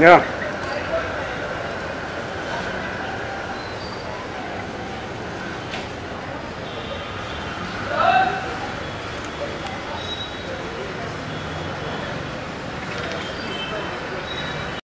Yeah.